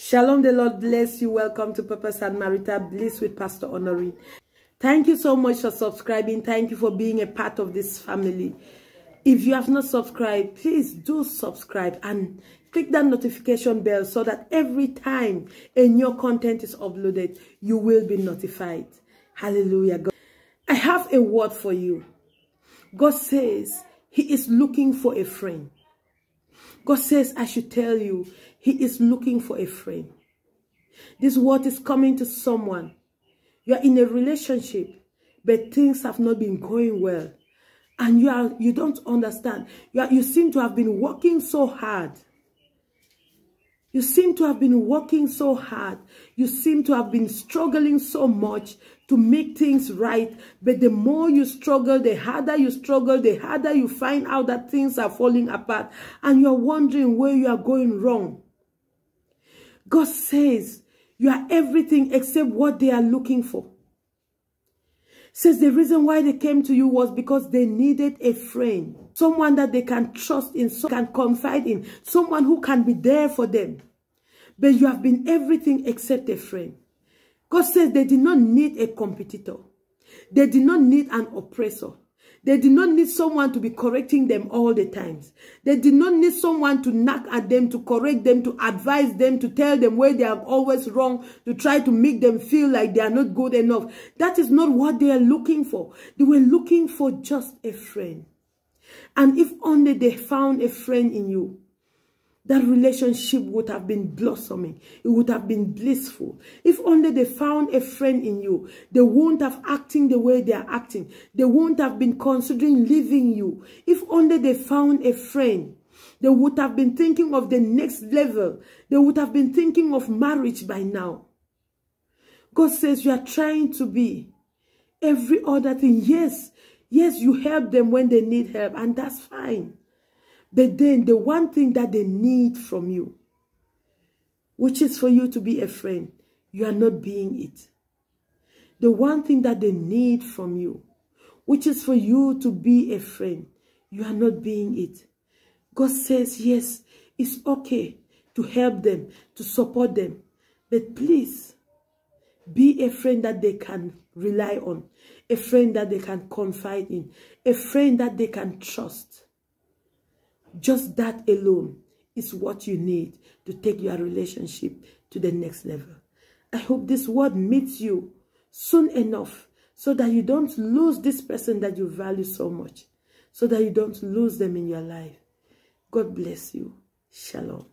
Shalom, the Lord bless you. Welcome to Purpose and Marital Bliss with Pastor Honorine. Thank you so much for subscribing. Thank you for being a part of this family. If you have not subscribed, please do subscribe and click that notification bell so that every time a new content is uploaded, you will be notified. Hallelujah. God. I have a word for you. God says he is looking for a friend. God says, I should tell you, he is looking for a friend. This word is coming to someone. You are in a relationship, but things have not been going well. And you are you don't understand. You, are, you seem to have been working so hard. You seem to have been working so hard. You seem to have been struggling so much to make things right. But the more you struggle, the harder you struggle, the harder you find out that things are falling apart. And you're wondering where you are going wrong. God says you are everything except what they are looking for. Says the reason why they came to you was because they needed a friend. Someone that they can trust in, so can confide in. Someone who can be there for them. But you have been everything except a friend. God says they did not need a competitor. They did not need an oppressor. They did not need someone to be correcting them all the times. They did not need someone to knock at them, to correct them, to advise them, to tell them where they are always wrong, to try to make them feel like they are not good enough. That is not what they are looking for. They were looking for just a friend. And if only they found a friend in you, that relationship would have been blossoming. It would have been blissful. If only they found a friend in you, they won't have acting the way they are acting. They won't have been considering leaving you. If only they found a friend, they would have been thinking of the next level. They would have been thinking of marriage by now. God says you are trying to be every other thing. Yes, yes, you help them when they need help, and that's fine. But then the one thing that they need from you, which is for you to be a friend, you are not being it. The one thing that they need from you, which is for you to be a friend, you are not being it. God says, yes, it's okay to help them, to support them. But please, be a friend that they can rely on, a friend that they can confide in, a friend that they can trust. Just that alone is what you need to take your relationship to the next level. I hope this word meets you soon enough so that you don't lose this person that you value so much, so that you don't lose them in your life. God bless you. Shalom.